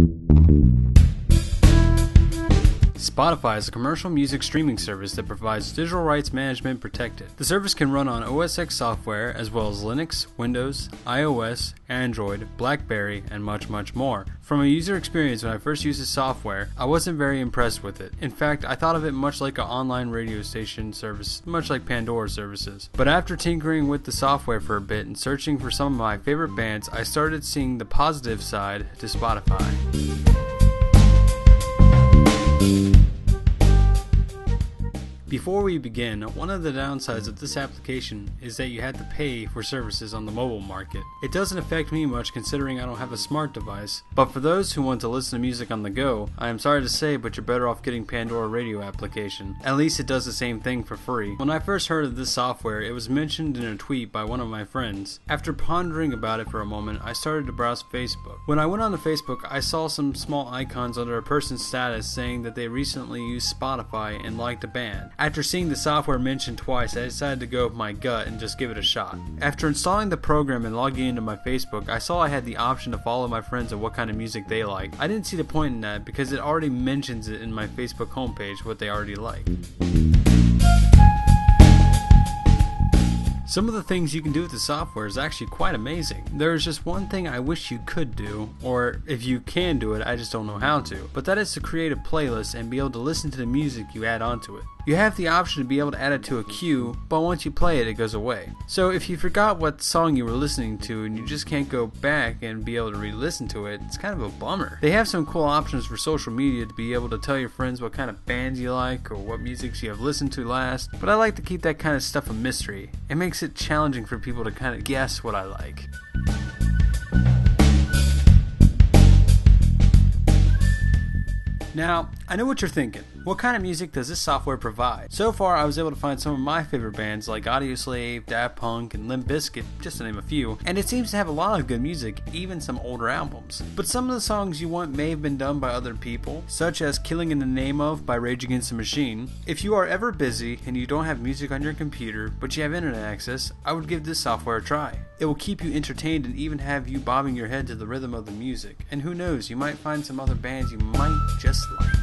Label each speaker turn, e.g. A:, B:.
A: Thank you. Spotify is a commercial music streaming service that provides digital rights management protected. The service can run on OS X software as well as Linux, Windows, iOS, Android, Blackberry, and much, much more. From a user experience, when I first used the software, I wasn't very impressed with it. In fact, I thought of it much like an online radio station service, much like Pandora services. But after tinkering with the software for a bit and searching for some of my favorite bands, I started seeing the positive side to Spotify. Thank you. Before we begin, one of the downsides of this application is that you had to pay for services on the mobile market. It doesn't affect me much considering I don't have a smart device, but for those who want to listen to music on the go, I am sorry to say, but you're better off getting Pandora Radio application. At least it does the same thing for free. When I first heard of this software, it was mentioned in a tweet by one of my friends. After pondering about it for a moment, I started to browse Facebook. When I went on to Facebook, I saw some small icons under a person's status saying that they recently used Spotify and liked a band. After seeing the software mentioned twice, I decided to go with my gut and just give it a shot. After installing the program and logging into my Facebook, I saw I had the option to follow my friends and what kind of music they like. I didn't see the point in that because it already mentions it in my Facebook homepage what they already like. Some of the things you can do with the software is actually quite amazing. There's just one thing I wish you could do, or if you can do it, I just don't know how to, but that is to create a playlist and be able to listen to the music you add onto it. You have the option to be able to add it to a queue, but once you play it, it goes away. So if you forgot what song you were listening to and you just can't go back and be able to re listen to it, it's kind of a bummer. They have some cool options for social media to be able to tell your friends what kind of bands you like or what musics you have listened to last, but I like to keep that kind of stuff a mystery. It makes makes it challenging for people to kind of guess what I like. Now, I know what you're thinking. What kind of music does this software provide? So far, I was able to find some of my favorite bands like Audioslave, Daft Punk, and Limp Bizkit, just to name a few, and it seems to have a lot of good music, even some older albums. But some of the songs you want may have been done by other people, such as Killing in the Name of by Rage Against the Machine. If you are ever busy and you don't have music on your computer, but you have internet access, I would give this software a try. It will keep you entertained and even have you bobbing your head to the rhythm of the music. And who knows, you might find some other bands you might just like.